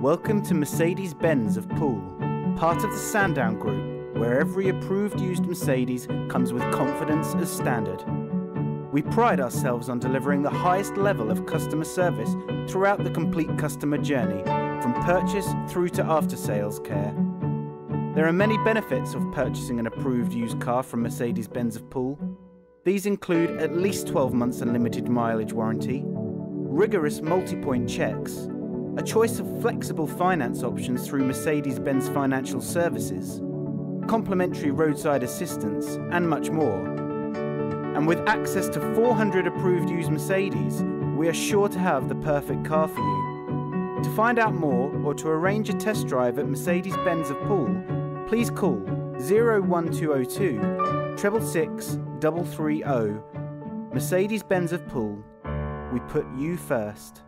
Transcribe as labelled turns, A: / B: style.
A: Welcome to Mercedes Benz of Poole, part of the Sandown Group, where every approved used Mercedes comes with confidence as standard. We pride ourselves on delivering the highest level of customer service throughout the complete customer journey, from purchase through to after sales care. There are many benefits of purchasing an approved used car from Mercedes Benz of Poole. These include at least 12 months unlimited mileage warranty, rigorous multi point checks, a choice of flexible finance options through Mercedes Benz Financial Services, complimentary roadside assistance, and much more. And with access to 400 approved used Mercedes, we are sure to have the perfect car for you. To find out more or to arrange a test drive at Mercedes Benz of Poole, please call 01202 666 330. Mercedes Benz of Poole. We put you first.